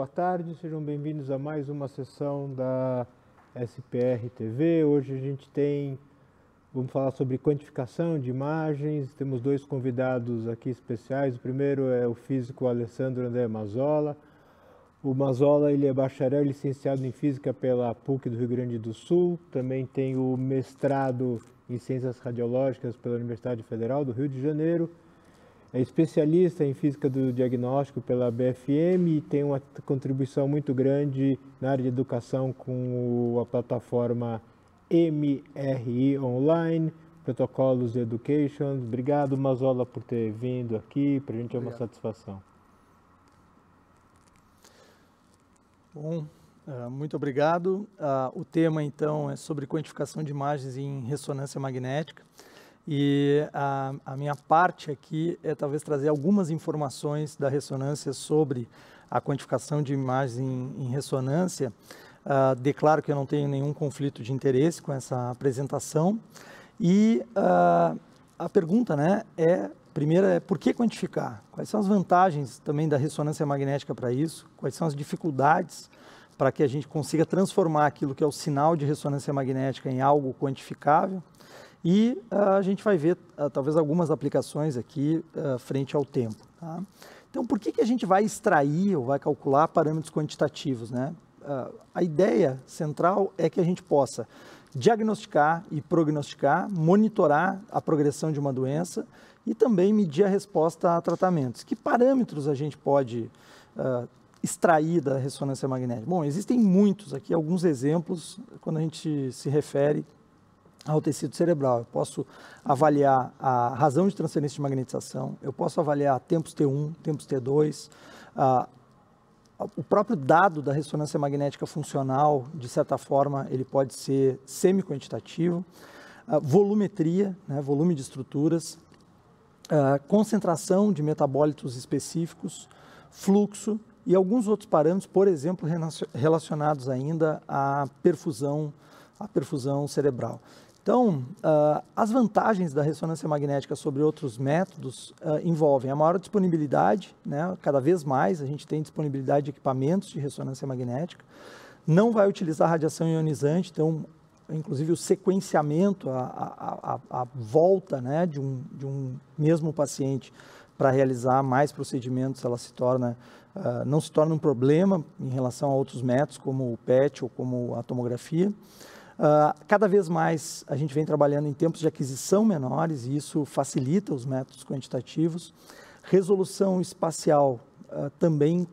Boa tarde, sejam bem-vindos a mais uma sessão da SPR TV. Hoje a gente tem, vamos falar sobre quantificação de imagens. Temos dois convidados aqui especiais. O primeiro é o físico Alessandro André Mazola. O Mazola ele é bacharel licenciado em física pela PUC do Rio Grande do Sul. Também tem o mestrado em ciências radiológicas pela Universidade Federal do Rio de Janeiro é especialista em física do diagnóstico pela BFM e tem uma contribuição muito grande na área de educação com a plataforma MRI Online, Protocolos de Education. Obrigado, Mazola, por ter vindo aqui. Para a gente é uma satisfação. Bom, é, muito obrigado. Ah, o tema, então, é sobre quantificação de imagens em ressonância magnética. E a, a, minha parte aqui é talvez trazer algumas informações da ressonância sobre a quantificação de imagens em, em ressonância. Uh, declaro que eu não tenho nenhum conflito de interesse com essa apresentação. E uh, a pergunta né, é, primeira é por que quantificar? Quais são as vantagens também da ressonância magnética para isso? Quais são as dificuldades para que a gente consiga transformar aquilo que é o sinal de ressonância magnética em algo quantificável? E uh, a gente vai ver uh, talvez algumas aplicações aqui uh, frente ao tempo. Tá? Então, por que, que a gente vai extrair ou vai calcular parâmetros quantitativos? Né? a ideia central é que a gente possa diagnosticar e prognosticar, monitorar a progressão de uma doença e também medir a resposta a tratamentos. Que parâmetros a gente pode extrair da ressonância magnética? Bom, existem muitos aqui, alguns exemplos, quando a gente se refere ao tecido cerebral. Eu posso avaliar a razão de transferência de magnetização, eu posso avaliar tempos T1, tempos T2, uh, o próprio dado da ressonância magnética funcional, de certa forma, ele pode ser semi-quantitativo, uh, volumetria, né, volume de estruturas, uh, concentração de metabólitos específicos, fluxo e alguns outros parâmetros, por exemplo, relacionados ainda à perfusão, à perfusão cerebral. Então, uh, as vantagens da ressonância magnética sobre outros métodos uh, envolvem a maior disponibilidade, né? cada vez mais a gente tem disponibilidade de equipamentos de ressonância magnética, não vai utilizar radiação ionizante, então, inclusive o sequenciamento, a, a, a volta né, de, um, de um mesmo paciente para realizar mais procedimentos, ela se torna, uh, não se torna um problema em relação a outros métodos, como o PET ou como a tomografia. Uh, cada vez mais a gente vem trabalhando em tempos de aquisição menores e isso facilita os métodos quantitativos. Resolução espacial uh, também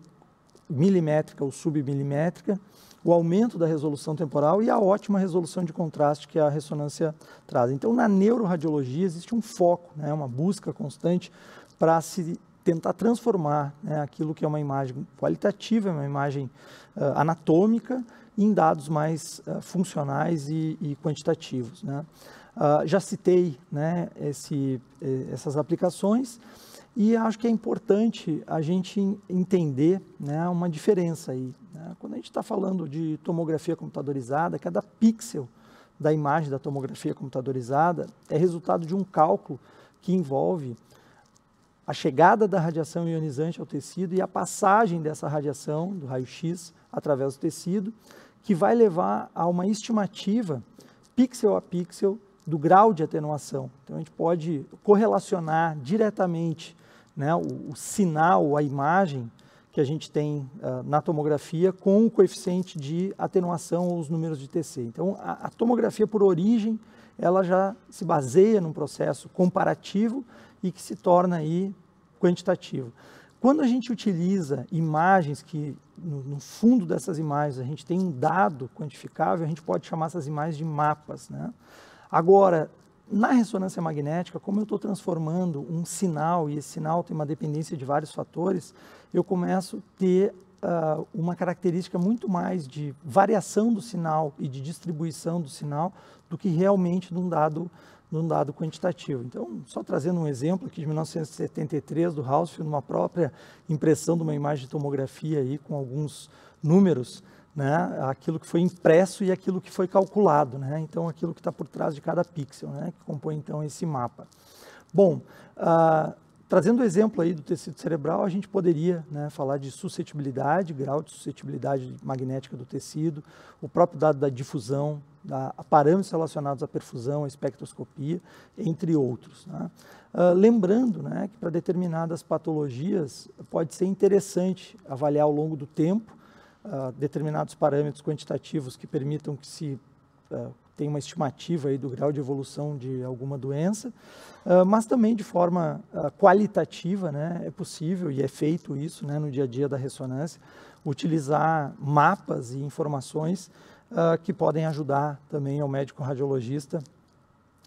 milimétrica ou submilimétrica, o aumento da resolução temporal e a ótima resolução de contraste que a ressonância traz. Então, na neuroradiologia existe um foco, né, uma busca constante para se tentar transformar né, aquilo que é uma imagem qualitativa, uma imagem uh, anatômica, em dados mais uh, funcionais e, e quantitativos. Né? Uh, já citei né, esse, eh, essas aplicações e acho que é importante a gente entender né, uma diferença aí. Né? Quando a gente está falando de tomografia computadorizada, cada pixel da imagem da tomografia computadorizada é resultado de um cálculo que envolve a chegada da radiação ionizante ao tecido e a passagem dessa radiação do raio-x através do tecido que vai levar a uma estimativa, pixel a pixel, do grau de atenuação. Então, a gente pode correlacionar diretamente né, o, o sinal, a imagem que a gente tem uh, na tomografia com o coeficiente de atenuação ou os números de TC. Então, a, a tomografia, por origem, ela já se baseia num processo comparativo e que se torna aí quantitativo. Quando a gente utiliza imagens que, no, no, fundo dessas imagens, a gente tem um dado quantificável, a gente pode chamar essas imagens de mapas. Né? Agora, na ressonância magnética, como eu estou transformando um sinal, e esse sinal tem uma dependência de vários fatores, eu começo a ter uh, uma característica muito mais de variação do sinal e de distribuição do sinal do que realmente num dado num dado quantitativo. Então, só trazendo um exemplo aqui de 1973 do Hausfield, numa própria impressão de uma imagem de tomografia aí com alguns números, né, aquilo que foi impresso e aquilo que foi calculado, né, então aquilo que está por trás de cada pixel, né, que compõe então esse mapa. Bom, uh, trazendo o exemplo aí do tecido cerebral, a gente poderia né, falar de suscetibilidade, grau de suscetibilidade magnética do tecido, o próprio dado da difusão, da, parâmetros relacionados à perfusão, à espectroscopia, entre outros. Né? Uh, lembrando né, que para determinadas patologias pode ser interessante avaliar ao longo do tempo uh, determinados parâmetros quantitativos que permitam que se uh, tenha uma estimativa aí do grau de evolução de alguma doença, mas também de forma qualitativa, né, é possível e é feito isso né, no dia a dia da ressonância, utilizar mapas e informações uh, que podem ajudar também ao médico radiologista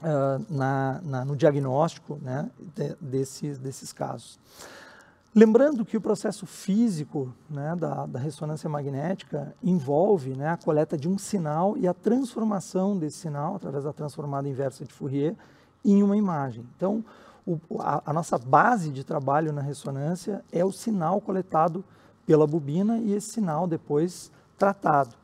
uh, na, na, no diagnóstico né, de, desses, desses casos. Lembrando que o processo físico né, da, da, ressonância magnética envolve né, a coleta de um sinal e a transformação desse sinal, através da transformada inversa de Fourier, em uma imagem. Então, o, a, a, nossa base de trabalho na ressonância é o sinal coletado pela bobina e esse sinal depois tratado.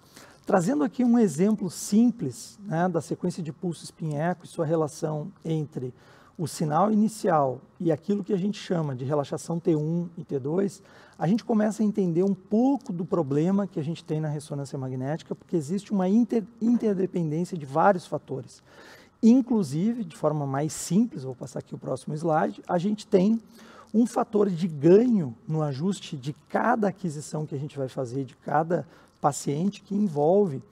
Trazendo aqui um exemplo simples né, da sequência de pulso espinheco e sua relação entre o sinal inicial e aquilo que a gente chama de relaxação T1 e T2, a gente começa a entender um pouco do problema que a gente tem na ressonância magnética, porque existe uma inter interdependência de vários fatores. Inclusive, de forma mais simples, vou passar aqui o próximo slide, a gente tem um fator de ganho no ajuste de cada aquisição que a gente vai fazer, de cada paciente que envolve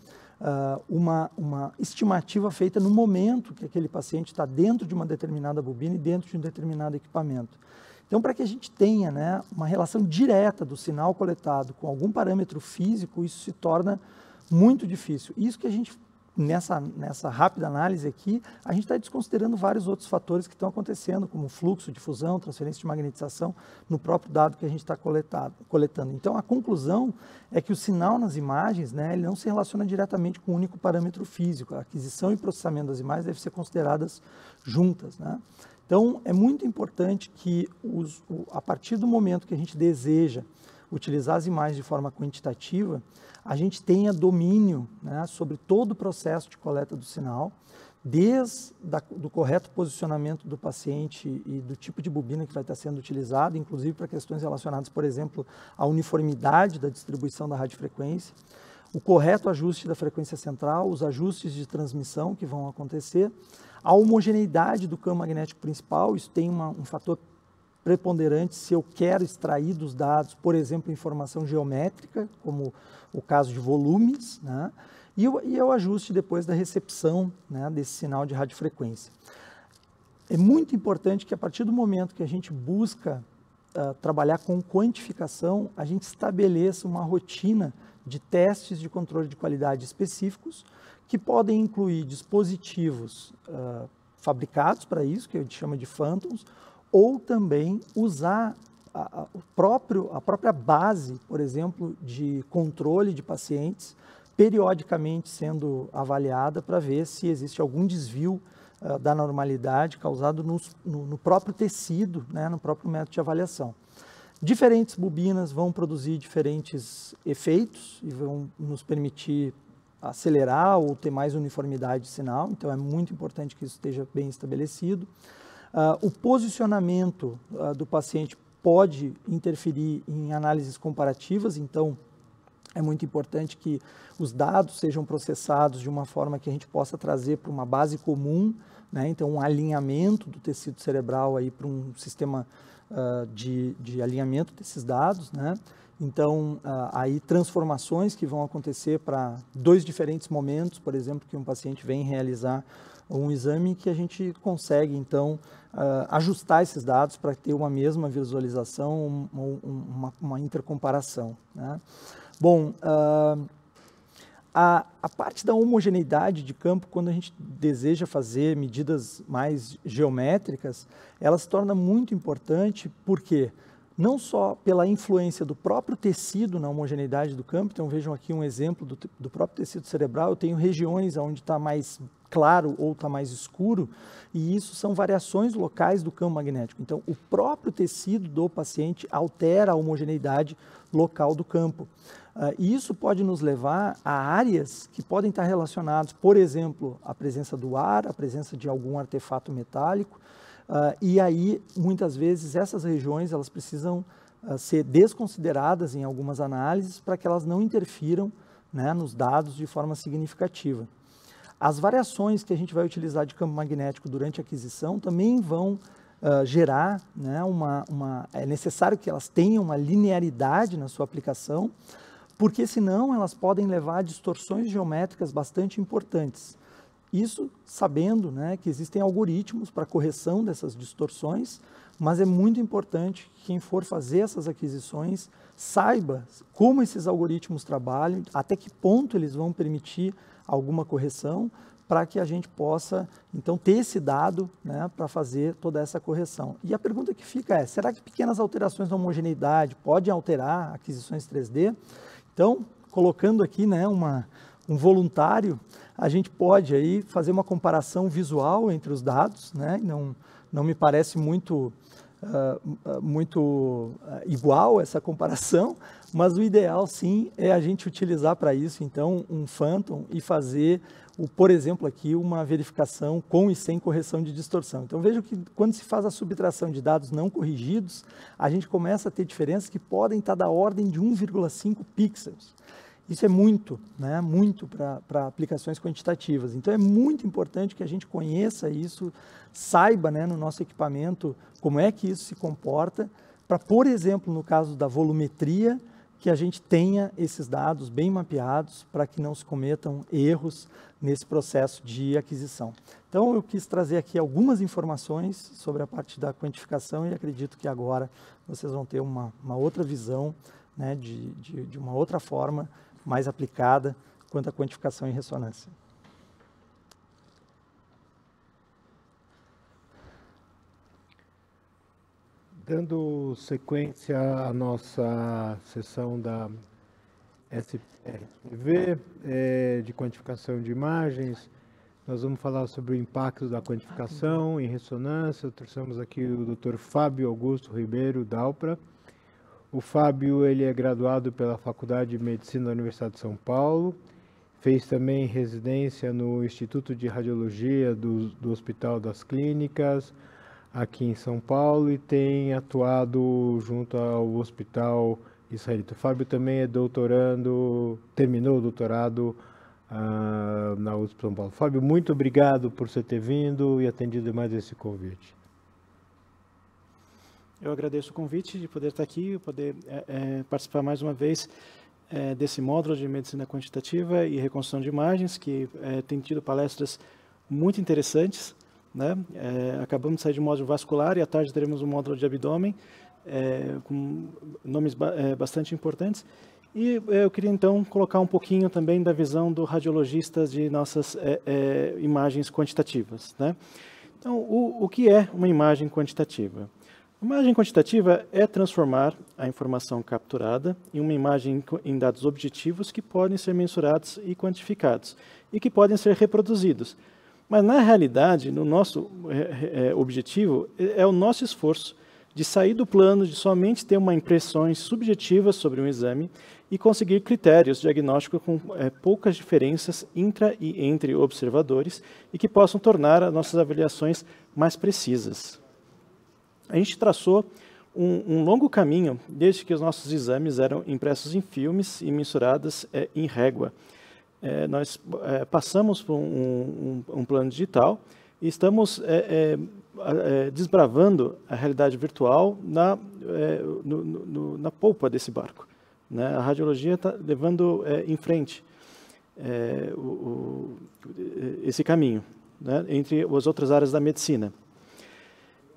uh, uma, uma estimativa feita no momento que aquele paciente está dentro de uma determinada bobina e dentro de um determinado equipamento. Então, para que a gente tenha né, uma relação direta do sinal coletado com algum parâmetro físico, isso se torna muito difícil. Isso que a gente nessa, nessa rápida análise aqui, a gente está desconsiderando vários outros fatores que estão acontecendo, como fluxo, difusão, transferência de magnetização, no próprio dado que a gente está coletando. Então, a conclusão é que o sinal nas imagens, né, ele não se relaciona diretamente com um único parâmetro físico. A aquisição e processamento das imagens devem ser consideradas juntas. Né? Então, é muito importante que, os, o, a partir do momento que a gente deseja utilizar as imagens de forma quantitativa, a gente tenha domínio né, sobre todo o processo de coleta do sinal, desde o correto posicionamento do paciente e do tipo de bobina que vai estar sendo utilizado, inclusive para questões relacionadas, por exemplo, à uniformidade da distribuição da radiofrequência, o correto ajuste da frequência central, os ajustes de transmissão que vão acontecer, a homogeneidade do campo magnético principal, isso tem uma, um fator preponderante se eu quero extrair dos dados, por exemplo, informação geométrica, como o caso de volumes, né? e, o, e o ajuste depois da recepção né, desse sinal de radiofrequência. É muito importante que a partir do momento que a gente busca uh, trabalhar com quantificação, a gente estabeleça uma rotina de testes de controle de qualidade específicos, que podem incluir dispositivos uh, fabricados para isso, que a gente chama de phantoms, ou também usar a, a, próprio, a própria base, por exemplo, de controle de pacientes, periodicamente sendo avaliada para ver se existe algum desvio uh, da normalidade causado no, no, no próprio tecido, né, no próprio método de avaliação. Diferentes bobinas vão produzir diferentes efeitos e vão nos permitir acelerar ou ter mais uniformidade de sinal, então é muito importante que isso esteja bem estabelecido. Uh, o posicionamento uh, do paciente pode interferir em análises comparativas, então é muito importante que os dados sejam processados de uma forma que a gente possa trazer para uma base comum, né? então um alinhamento do tecido cerebral aí para um sistema uh, de, de alinhamento desses dados, né? Então, aí transformações que vão acontecer para dois diferentes momentos, por exemplo, que um paciente vem realizar um exame que a gente consegue, então, uh, ajustar esses dados para ter uma mesma visualização, um, uma, uma, intercomparação. Né? Bom, uh, a, a, parte da homogeneidade de campo, quando a gente deseja fazer medidas mais geométricas, ela se torna muito importante, porque não só pela influência do próprio tecido na homogeneidade do campo, então vejam aqui um exemplo do, do próprio tecido cerebral, eu tenho regiões onde está mais claro ou está mais escuro, e isso são variações locais do campo magnético. Então, o próprio tecido do paciente altera a homogeneidade local do campo. Uh, e isso pode nos levar a áreas que podem estar relacionadas, por exemplo, à presença do ar, a presença de algum artefato metálico, Uh, e aí, muitas vezes, essas regiões elas precisam uh, ser desconsideradas em algumas análises para que elas não interfiram né, nos dados de forma significativa. As variações que a gente vai utilizar de campo magnético durante a aquisição também vão uh, gerar né, uma, uma. É necessário que elas tenham uma linearidade na sua aplicação, porque senão elas podem levar a distorções geométricas bastante importantes. Isso sabendo né, que existem algoritmos para correção dessas distorções, mas é muito importante que quem for fazer essas aquisições saiba como esses algoritmos trabalham, até que ponto eles vão permitir alguma correção, para que a gente possa, então, ter esse dado né, para fazer toda essa correção. E a pergunta que fica é, será que pequenas alterações na homogeneidade podem alterar aquisições 3D? Então, colocando aqui né, uma, um voluntário, a gente pode aí fazer uma comparação visual entre os dados, né? não, não me parece muito, uh, muito uh, igual essa comparação, mas o ideal sim é a gente utilizar para isso então um Phantom e fazer, o, por exemplo, aqui uma verificação com e sem correção de distorção. Então veja que quando se faz a subtração de dados não corrigidos, a gente começa a ter diferenças que podem estar da ordem de 1,5 pixels. Isso é muito, né? muito para aplicações quantitativas. Então é muito importante que a gente conheça isso, saiba né, no nosso equipamento como é que isso se comporta, para, por exemplo, no caso da volumetria, que a gente tenha esses dados bem mapeados para que não se cometam erros nesse processo de aquisição. Então, eu quis trazer aqui algumas informações sobre a parte da quantificação e acredito que agora vocês vão ter uma, uma outra visão né, de, de, de uma outra forma mais aplicada quanto à quantificação em ressonância. Dando sequência à nossa sessão da SPRTV é, de quantificação de imagens, nós vamos falar sobre o impacto da quantificação em ressonância. Trouxemos aqui o Dr. Fábio Augusto Ribeiro Dalpra. O Fábio ele é graduado pela Faculdade de Medicina da Universidade de São Paulo, fez também residência no Instituto de Radiologia do, do Hospital das Clínicas, aqui em São Paulo, e tem atuado junto ao Hospital Israelita. Fábio também é doutorando, terminou o doutorado uh, na USP São Paulo. Fábio, muito obrigado por você ter vindo e atendido mais esse convite. Eu agradeço o convite de poder estar aqui, poder é, é, participar mais uma vez é, desse módulo de medicina quantitativa e reconstrução de imagens, que é, tem tido palestras muito interessantes. Né? É, acabamos de sair de módulo vascular e à tarde teremos um módulo de abdômen, é, com nomes ba bastante importantes. E eu queria então colocar um pouquinho também da visão do radiologista de nossas imagens quantitativas. Né? Então, o, o que é uma imagem quantitativa? Uma imagem quantitativa é transformar a informação capturada em uma imagem em dados objetivos que podem ser mensurados e quantificados e que podem ser reproduzidos. Mas, na realidade, no nosso é, é, objetivo é, é o nosso esforço de sair do plano de somente ter uma impressões subjetivas sobre um exame e conseguir critérios diagnósticos com é, poucas diferenças intra e entre observadores e que possam tornar as nossas avaliações mais precisas a gente traçou um, um, longo caminho desde que os nossos exames eram impressos em filmes e mensurados é, em régua. É, nós é, passamos por um, um, um, plano digital e estamos é, é, é, desbravando a realidade virtual na, no, no, na polpa desse barco. Né? A radiologia está levando em frente o, o, esse caminho né? entre as outras áreas da medicina.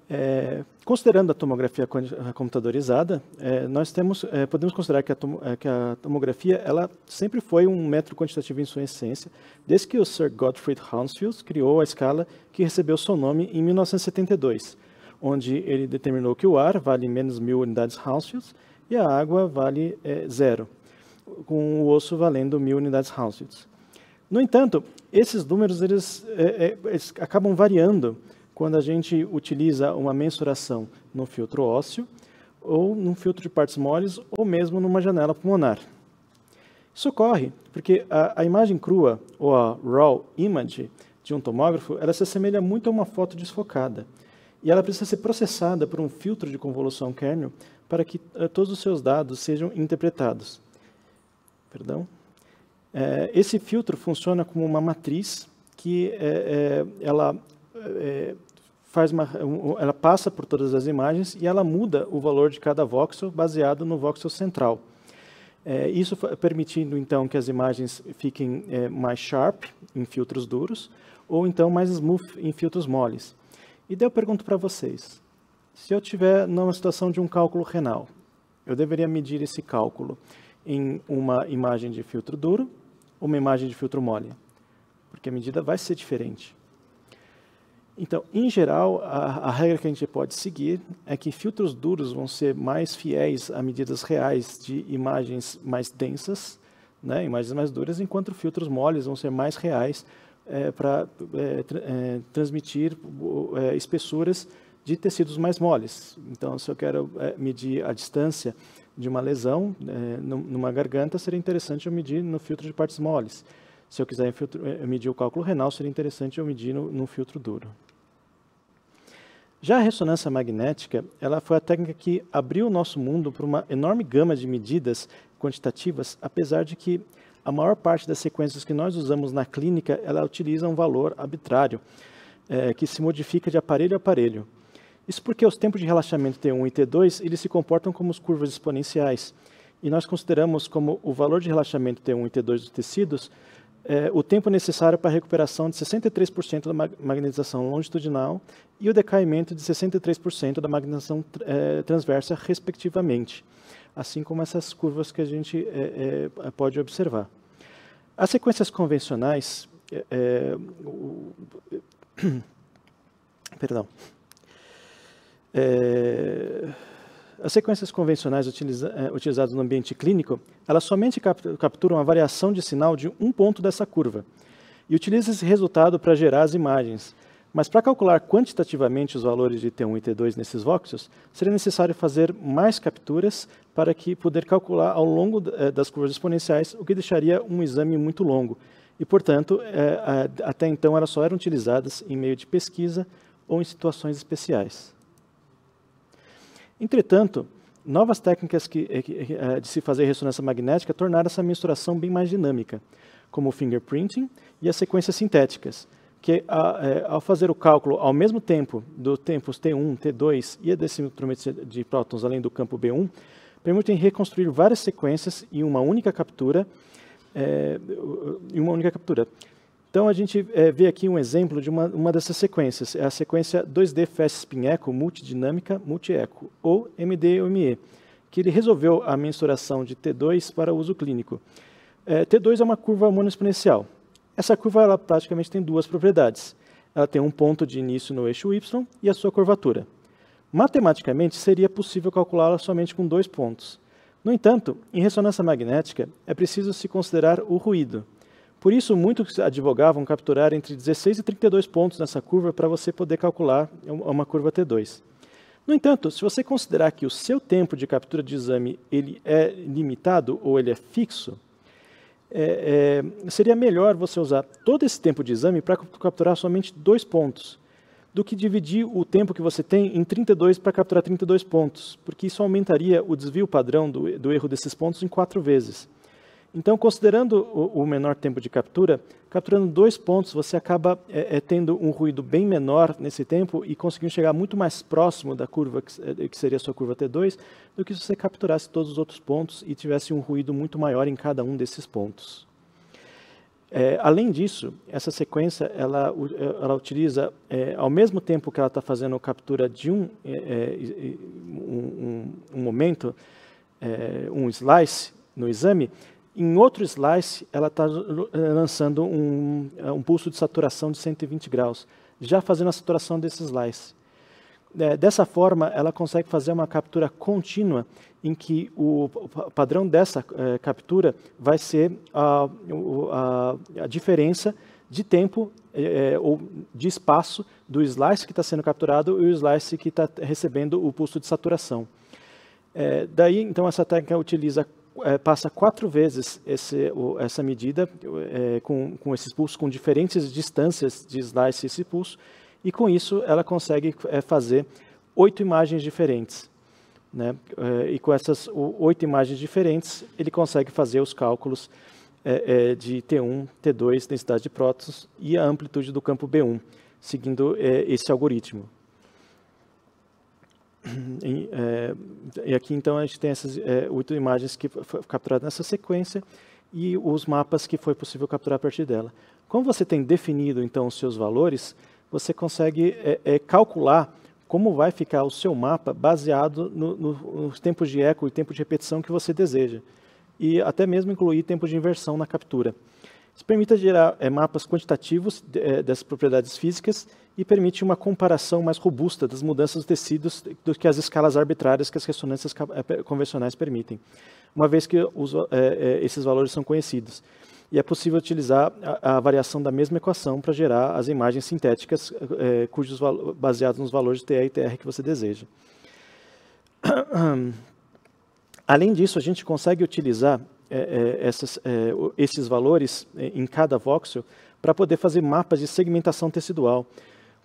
É, considerando a tomografia computadorizada, é, nós temos, é, podemos considerar que a, tom, é, que a, tomografia ela sempre foi um método quantitativo em sua essência, desde que o Sir Gottfried Hounsfield criou a escala que recebeu seu nome em 1972, onde ele determinou que o ar vale menos mil unidades Hounsfield e a água vale é, zero, com o osso valendo mil unidades Hounsfield. No entanto, esses números eles, é, eles acabam variando quando a gente utiliza uma mensuração no filtro ósseo, ou num filtro de partes moles, ou mesmo numa janela pulmonar. Isso ocorre porque a, a imagem crua, ou a raw image, de um tomógrafo, ela se assemelha muito a uma foto desfocada. e ela precisa ser processada por um filtro de convolução kernel para que uh, todos os seus dados sejam interpretados. Perdão. É, esse filtro funciona como uma matriz que é, é, ela faz uma, ela passa por todas as imagens e ela muda o valor de cada voxel baseado no voxel central. É, isso permitindo então que as imagens fiquem é, mais sharp em filtros duros ou então mais smooth em filtros moles. E daí eu pergunto para vocês, se eu tiver numa situação de um cálculo renal, eu deveria medir esse cálculo em uma imagem de filtro duro ou uma imagem de filtro mole? Porque a medida vai ser diferente. Então, em geral, a, a, regra que a gente pode seguir é que filtros duros vão ser mais fiéis a medidas reais de imagens mais densas, né, imagens mais duras, enquanto filtros moles vão ser mais reais é, para é, é, transmitir é, espessuras de tecidos mais moles. Então, se eu quero é, medir a distância de uma lesão é, numa garganta, seria interessante eu medir no filtro de partes moles. Se eu quiser medir o cálculo renal, seria interessante eu medir no, no filtro duro. Já a ressonância magnética, ela foi a técnica que abriu o nosso mundo para uma enorme gama de medidas quantitativas, apesar de que a maior parte das sequências que nós usamos na clínica, ela utiliza um valor arbitrário, é, que se modifica de aparelho a aparelho. Isso porque os tempos de relaxamento T1 e T2, eles se comportam como as curvas exponenciais, e nós consideramos como o valor de relaxamento T1 e T2 dos tecidos é, o tempo necessário para a recuperação de 63% da magnetização longitudinal e o decaimento de 63% da magnetização é, transversa, respectivamente, assim como essas curvas que a gente é, é pode observar. As sequências convencionais, é, é, o, perdão, as sequências convencionais utiliza, é, utilizadas no ambiente clínico, elas somente capturam a variação de sinal de um ponto dessa curva e utilizam esse resultado para gerar as imagens. Mas para calcular quantitativamente os valores de T1 e T2 nesses voxels, seria necessário fazer mais capturas para que poder calcular ao longo é, das curvas exponenciais, o que deixaria um exame muito longo. E, portanto, é, até então elas só eram utilizadas em meio de pesquisa ou em situações especiais. Entretanto, novas técnicas que, eh, de se fazer ressonância magnética tornaram essa mensuração bem mais dinâmica, como o fingerprinting e as sequências sintéticas, que ao fazer o cálculo ao mesmo tempo do tempos T1, T2 e a decimetrometria de prótons além do campo B1, permitem reconstruir várias sequências em uma única captura, é, em uma única captura, então, a gente é, vê aqui um exemplo de uma, uma dessas sequências. É a sequência 2D Fast Spin Echo Multidinâmica Multi-Echo, ou MDME, que ele resolveu a mensuração de T2 para uso clínico. É, T2 é uma curva monoexponencial. Essa curva ela praticamente tem duas propriedades. Ela tem um ponto de início no eixo Y e a sua curvatura. Matematicamente, seria possível calculá-la somente com dois pontos. No entanto, em ressonância magnética, é preciso se considerar o ruído, por isso, muitos advogavam capturar entre 16 e 32 pontos nessa curva para você poder calcular uma curva T2. No entanto, se você considerar que o seu tempo de captura de exame ele é limitado ou ele é fixo, é, é, seria melhor você usar todo esse tempo de exame para capturar somente dois pontos, do que dividir o tempo que você tem em 32 para capturar 32 pontos, porque isso aumentaria o desvio padrão do, do erro desses pontos em quatro vezes. Então, considerando o, o, menor tempo de captura, capturando dois pontos, você acaba é, é, tendo um ruído bem menor nesse tempo e conseguindo chegar muito mais próximo da curva, que, é, que, seria a sua curva T2, do que se você capturasse todos os outros pontos e tivesse um ruído muito maior em cada um desses pontos. É, além disso, essa sequência ela, ela utiliza, é, ao mesmo tempo que ela está fazendo captura de um, é, um, um, um momento, um slice no exame, em outro slice, ela está eh, lançando um, eh, um, pulso de saturação de 120 graus, já fazendo a saturação desse slice. É, dessa forma, ela consegue fazer uma captura contínua, em que o, o padrão dessa é, captura vai ser a, a, a diferença de tempo é, ou de espaço do slice que está sendo capturado e o slice que está recebendo o pulso de saturação. Daí, então, essa técnica utiliza é, passa quatro vezes esse, o, essa medida é, com, com esses pulsos com diferentes distâncias de slice esse pulso e com isso ela consegue é, fazer oito imagens diferentes. Né? É, e com essas oito imagens diferentes, ele consegue fazer os cálculos é, é, de T1, T2, densidade de prótons e a amplitude do campo B1, seguindo esse algoritmo. E, é, e, aqui então a gente tem essas é, oito imagens que foram capturadas nessa sequência e os mapas que foi possível capturar a partir dela. Como você tem definido então os seus valores, você consegue é, calcular como vai ficar o seu mapa baseado no, no, nos tempos de eco e tempo de repetição que você deseja. E até mesmo incluir tempo de inversão na captura. Isso permite gerar é, mapas quantitativos é, dessas propriedades físicas e permite uma comparação mais robusta das mudanças dos tecidos do que as escalas arbitrárias que as ressonâncias é, convencionais permitem, uma vez que os, é, é, esses valores são conhecidos. E é possível utilizar a, a variação da mesma equação para gerar as imagens sintéticas é, cujos baseados nos valores de TE e TR que você deseja. Além disso, a gente consegue utilizar é, é, essas, é, esses valores é, em cada voxel para poder fazer mapas de segmentação tecidual,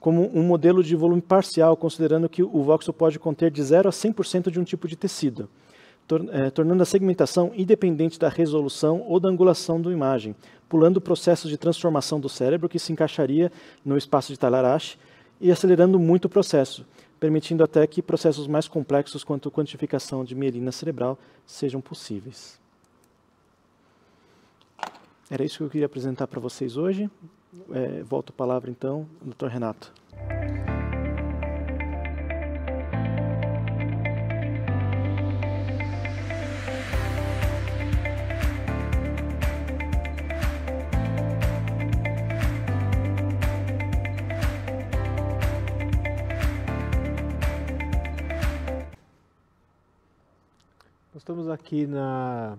como um modelo de volume parcial, considerando que o voxel pode conter de 0 a 100% de um tipo de tecido, tor é, tornando a segmentação independente da resolução ou da angulação da imagem, pulando processos de transformação do cérebro que se encaixaria no espaço de Talarashi e acelerando muito o processo, permitindo até que processos mais complexos quanto quantificação de mielina cerebral sejam possíveis. Era isso que eu queria apresentar para vocês hoje. É, volto a palavra então, Dr. Renato. Nós estamos aqui na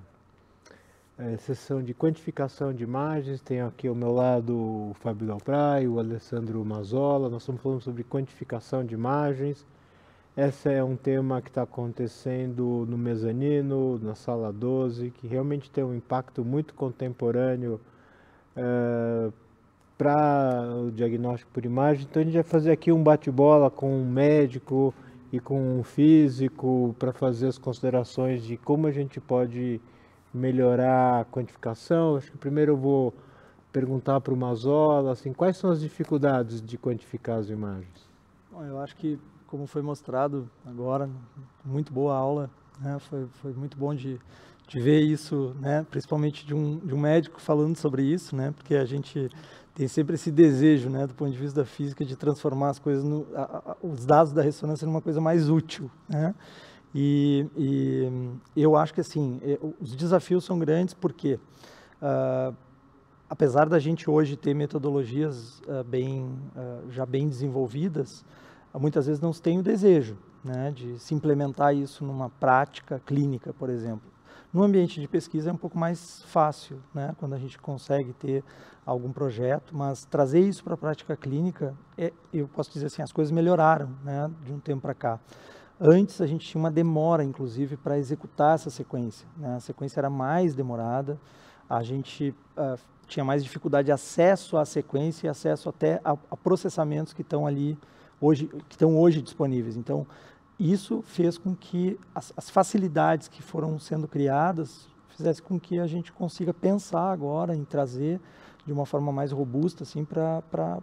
é, sessão de quantificação de imagens. Tenho aqui ao meu lado o Fábio Dalprai, o Alessandro Mazola. Nós estamos falando sobre quantificação de imagens. Esse é um tema que está acontecendo no mezanino, na sala 12, que realmente tem um impacto muito contemporâneo é, para o diagnóstico por imagem. Então a gente vai fazer aqui um bate-bola com um médico e com um físico para fazer as considerações de como a gente pode melhorar a quantificação. Acho que primeiro eu vou perguntar para o Mazola, assim, quais são as dificuldades de quantificar as imagens? Bom, eu acho que, como foi mostrado agora, muito boa aula, né? foi, foi muito bom de, de ver isso, né? principalmente de um, de um médico falando sobre isso, né? porque a gente tem sempre esse desejo, né, do ponto de vista da física, de transformar as coisas, no, a, a, os dados da ressonância numa coisa mais útil, né? E, e, eu acho que assim, é, os desafios são grandes porque, uh, apesar da gente hoje ter metodologias uh, bem, uh, já bem desenvolvidas, muitas vezes não se tem o desejo né, de se implementar isso numa prática clínica, por exemplo. No ambiente de pesquisa é um pouco mais fácil, né, quando a gente consegue ter algum projeto, mas trazer isso para a prática clínica, é, eu posso dizer assim, as coisas melhoraram né, de um tempo para cá. Antes a gente tinha uma demora, inclusive, para executar essa sequência. Né? A sequência era mais demorada, a gente uh, tinha mais dificuldade de acesso à sequência e acesso até a, a processamentos que estão ali hoje, que estão hoje disponíveis. Então, isso fez com que as, as facilidades que foram sendo criadas fizesse com que a gente consiga pensar agora em trazer de uma forma mais robusta assim para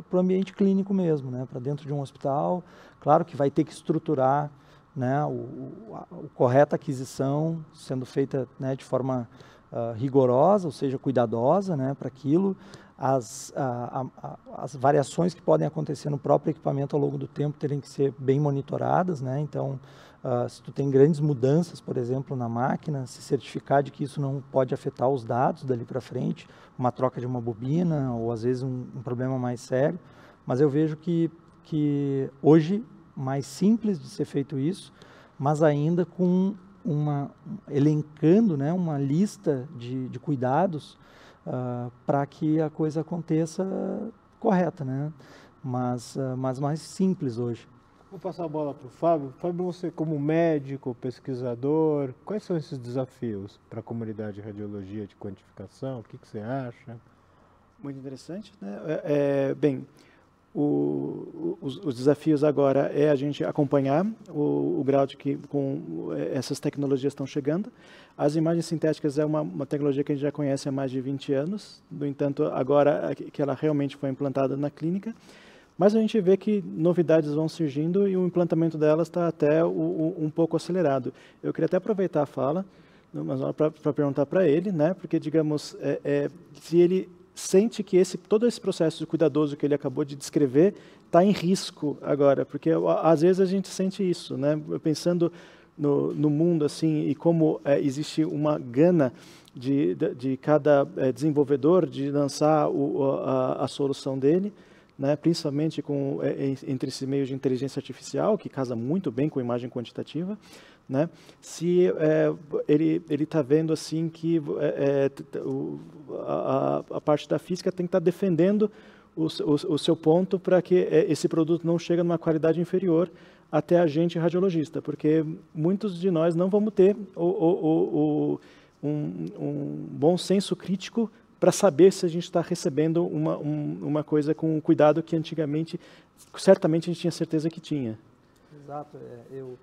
para o ambiente clínico mesmo, né? para dentro de um hospital. Claro que vai ter que estruturar né, o, a, correta aquisição sendo feita né, de forma uh, rigorosa, ou seja, cuidadosa né, para aquilo. As, a, as variações que podem acontecer no próprio equipamento ao longo do tempo terem que ser bem monitoradas. Né? Então, uh, se tu tem grandes mudanças, por exemplo, na máquina, se certificar de que isso não pode afetar os dados dali para frente, uma troca de uma bobina ou às vezes um, um, problema mais sério. Mas eu vejo que, que hoje mais simples de ser feito isso, mas ainda com uma elencando, né, uma lista de, de cuidados uh, para que a coisa aconteça correta, né? Mas, uh, mas mais simples hoje. Vou passar a bola para o Fábio. Fábio, você como médico, pesquisador, quais são esses desafios para a comunidade de radiologia de quantificação? O que, que você acha? Muito interessante. Né? É, é, bem, o, os, os, desafios agora é a gente acompanhar o, o, grau de que com essas tecnologias estão chegando. As imagens sintéticas é uma, uma, tecnologia que a gente já conhece há mais de 20 anos, no entanto, agora que ela realmente foi implantada na clínica, mas a gente vê que novidades vão surgindo e o implantamento delas está até o, um pouco acelerado. Eu queria até aproveitar a fala, para perguntar para ele, né, porque, digamos, é, é, se ele sente que esse, todo esse processo cuidadoso que ele acabou de descrever está em risco agora, porque às vezes a gente sente isso, né? Pensando no, no mundo assim e como é, existe uma gana de, de, de cada é, desenvolvedor de lançar o, a, a, solução dele, né? Principalmente com é, entre esse meio de inteligência artificial que casa muito bem com imagem quantitativa né? Se é, ele está vendo assim que é, é a, a, parte da física tem que estar tá defendendo o, o, o, seu ponto para que é, esse produto não chegue numa qualidade inferior até a gente radiologista, porque muitos de nós não vamos ter o, um, um, bom senso crítico para saber se a gente está recebendo uma, um, uma coisa com o cuidado que antigamente, certamente a gente tinha certeza que tinha. Exato. É, eu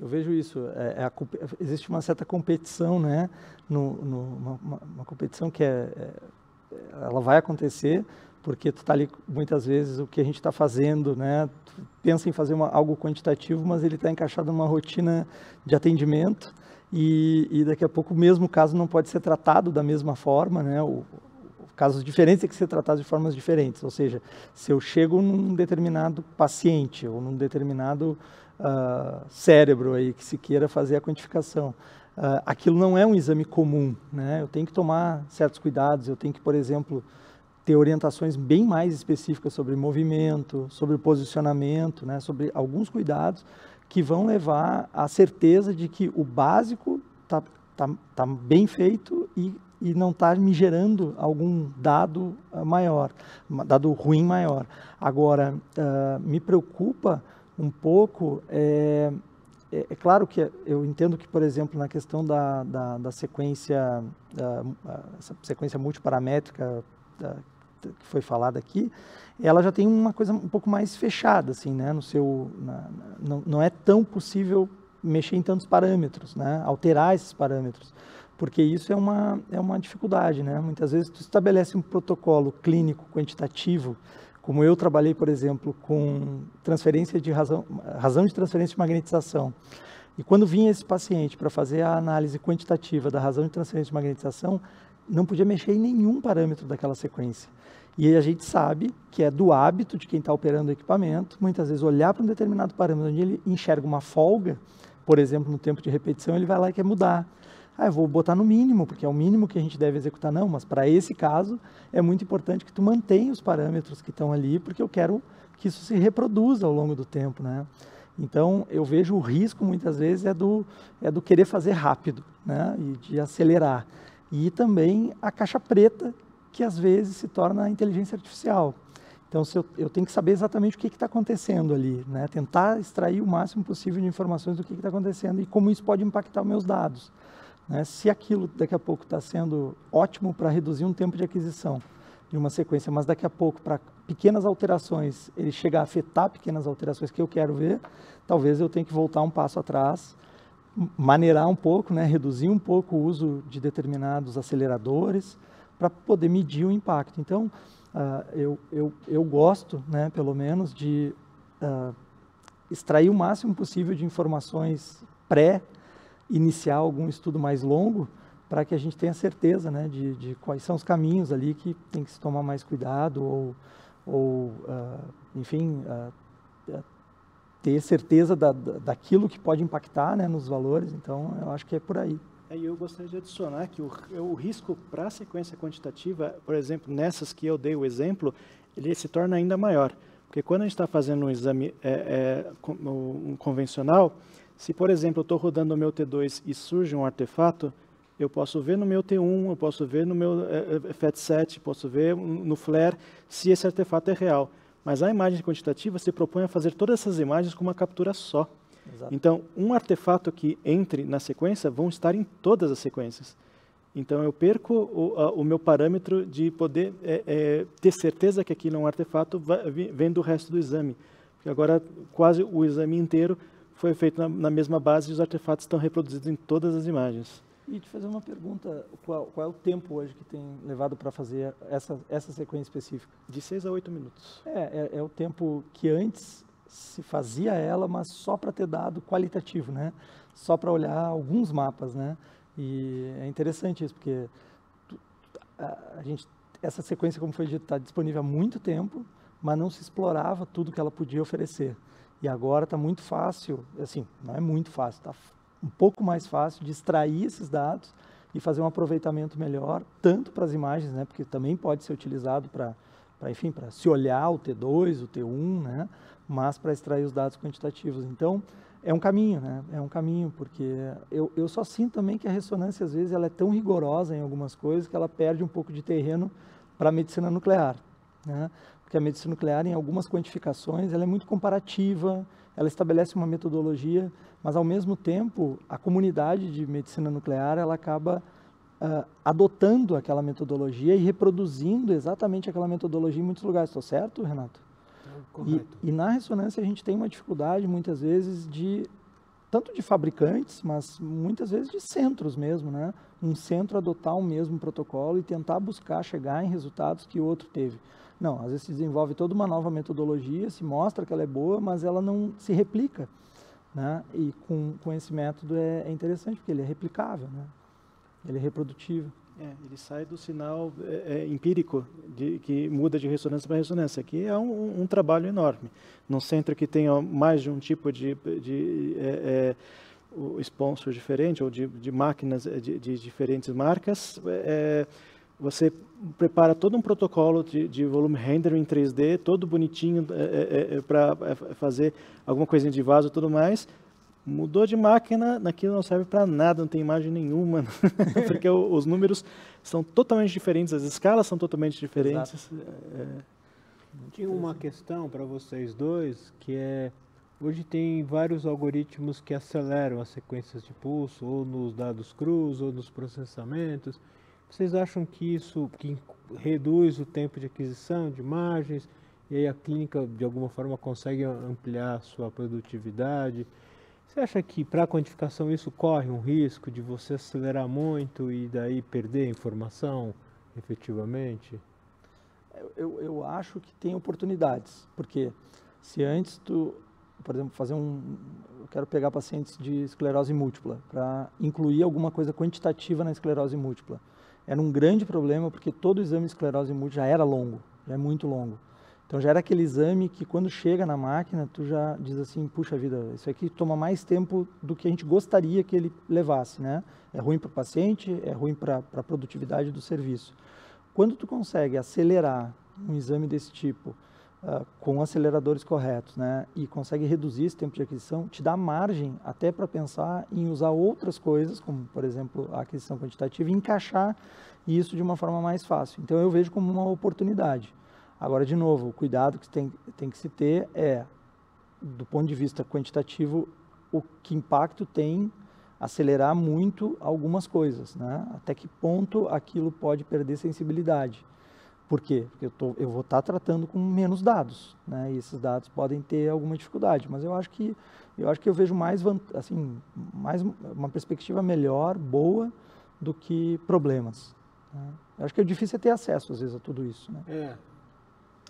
eu vejo isso. É, é a, existe uma certa competição, né? No, no uma, uma, competição que é, é, ela vai acontecer porque tu está ali muitas vezes o que a gente está fazendo, né? Tu pensa em fazer uma, algo quantitativo, mas ele está encaixado numa rotina de atendimento e, e, daqui a pouco o mesmo caso não pode ser tratado da mesma forma, né? O, casos diferentes têm que ser tratados de formas diferentes. Ou seja, se eu chego num determinado paciente ou num determinado uh, cérebro aí que se queira fazer a quantificação. Uh, aquilo não é um exame comum, né? Eu tenho que tomar certos cuidados, eu tenho que, por exemplo, ter orientações bem mais específicas sobre movimento, sobre posicionamento, né? Sobre alguns cuidados que vão levar à certeza de que o básico está tá, tá bem feito e, e não está me gerando algum dado uh, maior, dado ruim maior. Agora, uh, me preocupa um pouco, é, é, é, claro que eu entendo que, por exemplo, na questão da, da, da sequência, essa sequência multiparamétrica da, que foi falada aqui, ela já tem uma coisa um pouco mais fechada, assim, né, no seu, na, não, não é tão possível mexer em tantos parâmetros, né, alterar esses parâmetros, porque isso é uma, é uma dificuldade, né, muitas vezes tu estabelece um protocolo clínico quantitativo como eu trabalhei, por exemplo, com transferência de razão, razão de transferência de magnetização. E quando vinha esse paciente para fazer a análise quantitativa da razão de transferência de magnetização, não podia mexer em nenhum parâmetro daquela sequência. E a gente sabe que é do hábito de quem está operando o equipamento, muitas vezes olhar para um determinado parâmetro onde ele enxerga uma folga, por exemplo, no tempo de repetição, ele vai lá e quer mudar. Ah, eu vou botar no mínimo, porque é o mínimo que a gente deve executar. Não, mas para esse caso é muito importante que tu mantenha os parâmetros que estão ali, porque eu quero que isso se reproduza ao longo do tempo, né? Então, eu vejo o risco muitas vezes é do, é do querer fazer rápido, né? E de acelerar. E também a caixa preta, que às vezes se torna a inteligência artificial. Então, eu, eu, tenho que saber exatamente o que está acontecendo ali, né? tentar extrair o máximo possível de informações do que está acontecendo e como isso pode impactar os meus dados. Né? Se aquilo daqui a pouco está sendo ótimo para reduzir um tempo de aquisição de uma sequência, mas daqui a pouco para pequenas alterações ele chega a afetar pequenas alterações que eu quero ver, talvez eu tenha que voltar um passo atrás, maneirar um pouco, né? reduzir um pouco o uso de determinados aceleradores para poder medir o impacto. Então, uh, eu, eu, eu gosto, né, pelo menos, de uh, extrair o máximo possível de informações pré- iniciar algum estudo mais longo para que a gente tenha certeza né, de, de, quais são os caminhos ali que tem que se tomar mais cuidado ou, ou uh, enfim, ter certeza da, daquilo que pode impactar né, nos valores. Então, eu acho que é por aí. É, eu gostaria de adicionar que o, o risco para a sequência quantitativa, por exemplo, nessas que eu dei o exemplo, ele se torna ainda maior. Porque quando a gente está fazendo um exame é, é, um convencional, se, por exemplo, eu estou rodando o meu T2 e surge um artefato, eu posso ver no meu T1, eu posso ver no meu é, é FAT7, posso ver no Flare se esse artefato é real. Mas a imagem quantitativa se propõe a fazer todas essas imagens com uma captura só. Exato. Então, um artefato que entre na sequência vão estar em todas as sequências. Então eu perco o, a, o meu parâmetro de poder é, é, ter certeza que aquilo é um artefato vem do resto do exame. Porque agora quase o exame inteiro foi feito na, na mesma base e os artefatos estão reproduzidos em todas as imagens. E te fazer uma pergunta, qual, qual, é o tempo hoje que tem levado para fazer essa, essa sequência específica? De 6 a 8 minutos. É, é, é, o tempo que antes se fazia ela, mas só para ter dado qualitativo, né? Só para olhar alguns mapas, né? E é interessante isso, porque a, gente, essa sequência, como foi dito, está disponível há muito tempo, mas não se explorava tudo que ela podia oferecer. E agora está muito fácil, assim, não é muito fácil, está um pouco mais fácil de extrair esses dados e fazer um aproveitamento melhor, tanto para as imagens, né, porque também pode ser utilizado para, enfim, para se olhar o T2, o T1, né, mas para extrair os dados quantitativos. Então, é um caminho, né? É um caminho, porque eu, eu só sinto também que a ressonância, às vezes, ela é tão rigorosa em algumas coisas que ela perde um pouco de terreno para a medicina nuclear, né? Porque a medicina nuclear, em algumas quantificações, ela é muito comparativa, ela estabelece uma metodologia, mas, ao mesmo tempo, a comunidade de medicina nuclear, ela acaba uh, adotando aquela metodologia e reproduzindo exatamente aquela metodologia em muitos lugares. Estou certo, Renato? E, e, na ressonância a gente tem uma dificuldade muitas vezes de tanto de fabricantes, mas muitas vezes de centros mesmo, né? Um centro adotar o mesmo protocolo e tentar buscar chegar em resultados que o outro teve. Não, às vezes se desenvolve toda uma nova metodologia, se mostra que ela é boa, mas ela não se replica, né? E com, com esse método é, é interessante porque ele é replicável, né? Ele é reprodutível. É, ele sai do sinal é, é, empírico de, que muda de ressonância para ressonância, que é um, um, trabalho enorme. Num centro que tenha mais de um tipo de, de é, é sponsor diferente ou de, de máquinas é, de, de, diferentes marcas, você prepara todo um protocolo de, de volume render em 3D, todo bonitinho para fazer alguma coisinha de vaso e tudo mais, Mudou de máquina, naquilo não serve para nada, não tem imagem nenhuma, porque os números são totalmente diferentes, as escalas são totalmente diferentes. É... Tinha uma questão para vocês dois, que é, hoje tem vários algoritmos que aceleram as sequências de pulso, ou nos dados crus, ou nos processamentos. Vocês acham que isso que reduz o tempo de aquisição de imagens, e aí a clínica, de alguma forma, consegue ampliar a sua produtividade? Você acha que para a quantificação isso corre um risco de você acelerar muito e daí perder informação efetivamente? Eu, eu acho que tem oportunidades, porque se antes tu, por exemplo, fazer um, eu quero pegar pacientes de esclerose múltipla para incluir alguma coisa quantitativa na esclerose múltipla, era um grande problema porque todo exame de esclerose múltipla já era longo, já é muito longo. Então já era aquele exame que quando chega na máquina, tu já diz assim, puxa vida, isso aqui toma mais tempo do que a gente gostaria que ele levasse, né? É ruim para o paciente, é ruim para a produtividade do serviço. Quando tu consegue acelerar um exame desse tipo uh, com aceleradores corretos, né? E consegue reduzir esse tempo de aquisição, te dá margem até para pensar em usar outras coisas, como por exemplo a aquisição quantitativa, e encaixar isso de uma forma mais fácil. Então eu vejo como uma oportunidade. Agora, de novo, o cuidado que tem, tem que se ter é, do ponto de vista quantitativo, o que impacto tem acelerar muito algumas coisas, né? Até que ponto aquilo pode perder sensibilidade. Por quê? Porque eu, tô, eu vou estar tá tratando com menos dados, né? E esses dados podem ter alguma dificuldade, mas eu acho que eu acho que eu vejo mais assim, mais uma perspectiva melhor, boa do que problemas. Né? Eu acho que o difícil é ter acesso às vezes a tudo isso, né? É.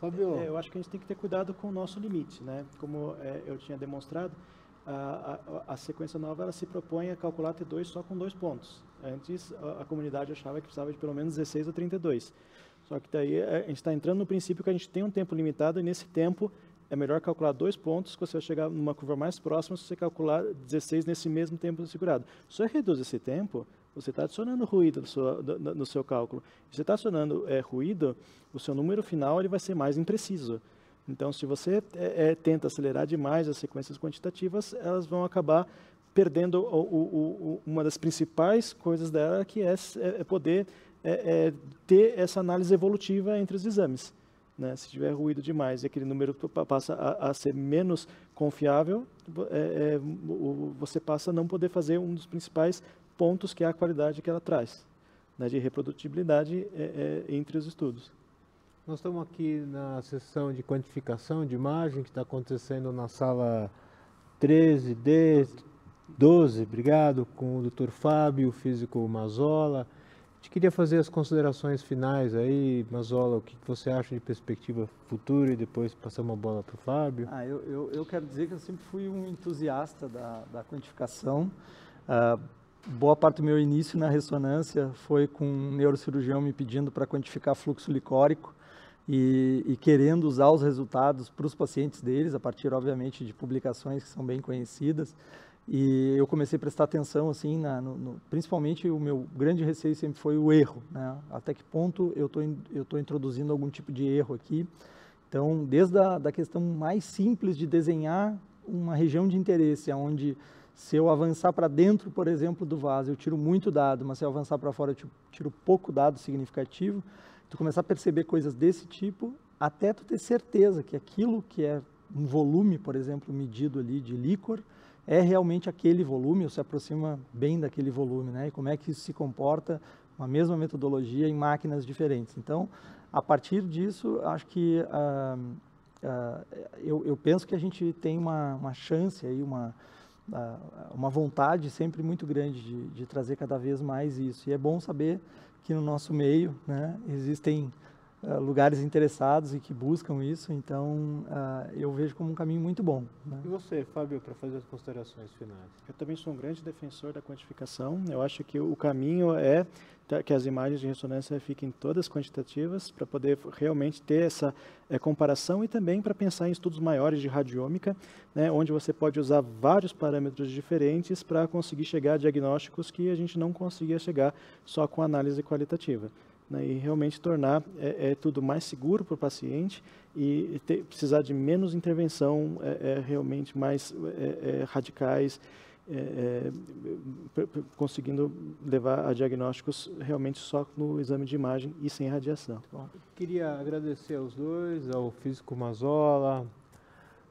Fabio. É, eu acho que a gente tem que ter cuidado com o nosso limite, né? Como é, eu tinha demonstrado, a, a, a, sequência nova ela se propõe a calcular T2 só com dois pontos. Antes, a, a, comunidade achava que precisava de pelo menos 16 ou 32. Só que daí a gente está entrando no princípio que a gente tem um tempo limitado e nesse tempo é melhor calcular dois pontos, que você vai chegar numa curva mais próxima se você calcular 16 nesse mesmo tempo segurado. Se você reduz esse tempo, você está adicionando ruído no seu, no, seu cálculo. Se você está adicionando é, ruído, o seu número final ele vai ser mais impreciso. Então, se você é, é, tenta acelerar demais as sequências quantitativas, elas vão acabar perdendo o, o, o, uma das principais coisas dela, que é, é, é poder é, ter essa análise evolutiva entre os exames. Né? Se tiver ruído demais e aquele número passa a, a ser menos confiável, é, é, você passa a não poder fazer um dos principais pontos que é a qualidade que ela traz. né, de reprodutibilidade é, é, entre os estudos. Nós estamos aqui na sessão de quantificação de imagem que está acontecendo na sala 13D, 12, obrigado, com o Dr. Fábio, o físico Mazola. A gente queria fazer as considerações finais aí, Mazola, o que você acha de perspectiva futura e depois passar uma bola para o Fábio. Ah, eu, eu, eu, quero dizer que eu sempre fui um entusiasta da, da quantificação. Uh, boa parte do meu início na ressonância foi com um neurocirurgião me pedindo para quantificar fluxo licórico e, e querendo usar os resultados para os pacientes deles, a partir, obviamente, de publicações que são bem conhecidas. E eu comecei a prestar atenção, assim, na, no, no, principalmente o meu grande receio sempre foi o erro, né? Até que ponto eu tô, estou introduzindo algum tipo de erro aqui. Então, desde a da questão mais simples de desenhar uma região de interesse, onde se eu avançar para dentro, por exemplo, do vaso, eu tiro muito dado, mas se eu avançar para fora, eu tiro pouco dado significativo, tu começar a perceber coisas desse tipo, até tu ter certeza que aquilo que é um volume, por exemplo, medido ali de líquor, é realmente aquele volume, ou se aproxima bem daquele volume, né? E como é que isso se comporta, uma mesma metodologia em máquinas diferentes. Então, a partir disso, acho que ah, ah, eu, eu, penso que a gente tem uma, uma chance aí, uma, uma vontade sempre muito grande de, de trazer cada vez mais isso. E é bom saber que no nosso meio né, existem uh, lugares interessados e que buscam isso, então uh, eu vejo como um caminho muito bom. Né? E você, Fábio, para fazer as considerações finais? Eu também sou um grande defensor da quantificação. Eu acho que o caminho é que as imagens de ressonância fiquem todas quantitativas para poder realmente ter essa é, comparação e também para pensar em estudos maiores de radiômica, né, onde você pode usar vários parâmetros diferentes para conseguir chegar a diagnósticos que a gente não conseguia chegar só com análise qualitativa. Né, e realmente tornar é, é tudo mais seguro para o paciente e ter, precisar de menos intervenção é, é realmente mais é, é, radicais é, conseguindo levar a diagnósticos realmente só no exame de imagem e sem radiação. Bom, queria agradecer aos dois, ao físico Mazola,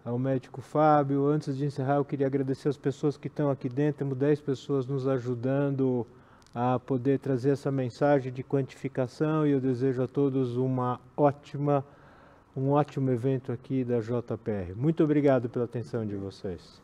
ao médico Fábio. Antes de encerrar, eu queria agradecer as pessoas que estão aqui dentro. Temos 10 pessoas nos ajudando a poder trazer essa mensagem de quantificação e eu desejo a todos uma ótima, um ótimo evento aqui da JPR. Muito obrigado pela atenção de vocês.